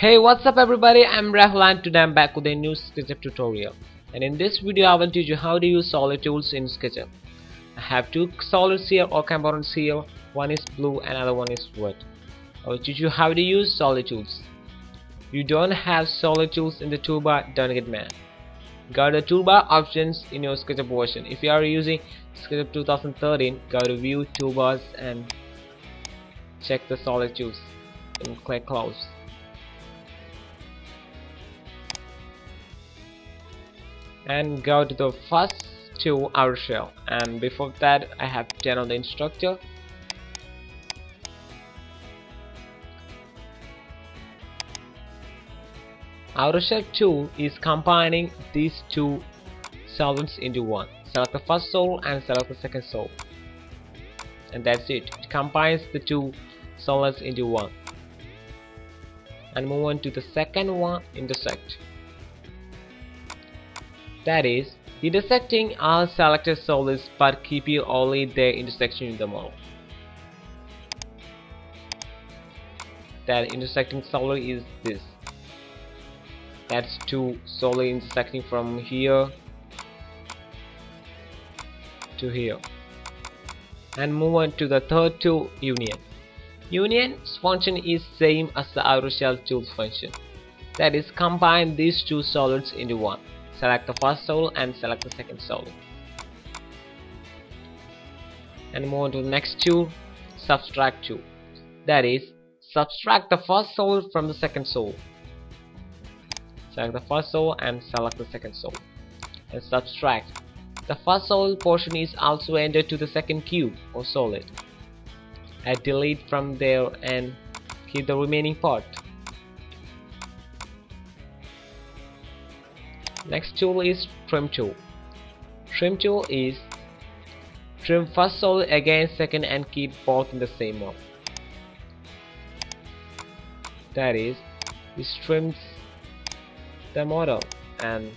Hey what's up everybody I'm Rahul and today I'm back with a new SketchUp tutorial and in this video I will teach you how to use solid tools in SketchUp. I have two solids here or components here one is blue and other one is red. I will teach you how to use solid tools. You don't have solid tools in the toolbar don't get mad. Go to toolbar options in your SketchUp version. If you are using SketchUp 2013 go to view toolbars and check the solid tools and click close. And go to the first two outer shell. And before that I have turned on the instructor. Outer shell tool is combining these two solids into one. Select the first sol and select the second sol and that's it. It combines the two solids into one. And move on to the second one intersect that is, intersecting all selected solids but keeping only their intersection in the model. That intersecting solid is this. That's two solid intersecting from here to here. And move on to the third tool, union. Union's function is same as the outer shell tool's function. That is, combine these two solids into one select the first soul and select the second soul. And move on to the next two subtract two. That is subtract the first soul from the second soul. Select the first soul and select the second soul. And subtract. The first soul portion is also entered to the second cube or solid. I delete from there and keep the remaining part Next tool is trim tool. Trim tool is trim first solid again second and keep both in the same mode. That is, this trims the model and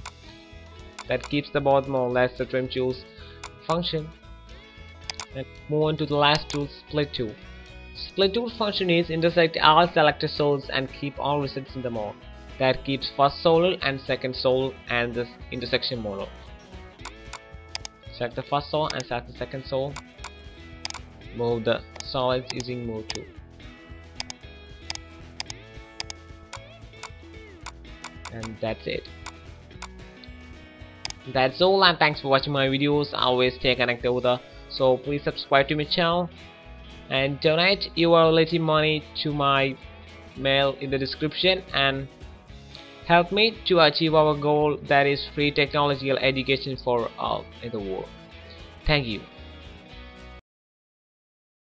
that keeps the both more or less the trim tools function. And move on to the last tool, split tool. Split tool function is intersect all selected solids and keep all results in the mode that keeps first sol and second sol and the intersection model. Select the first sol and select the second sol. Move the solids using move tool. And that's it. That's all and thanks for watching my videos. always stay connected with us. So please subscribe to my channel and donate your relative money to my mail in the description and help me to achieve our goal that is free technological education for all in the world. Thank you.